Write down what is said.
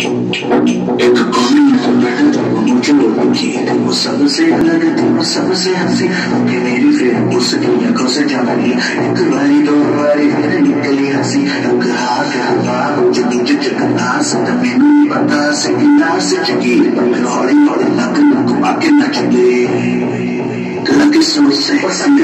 एक कोने में बैठा वो मुझे वो लिखी वो सबसे अलग थी वो सबसे हँसी। कि मेरी फिर उस दुनिया से जाना लिया एक बारी दो बारी फिर निकली हँसी। एक हाथ हवा मुझे नीचे चकना सदा मैनू पता से गिलास चकी हौली हौली लग लग आके नचले लगे सोच से पसंद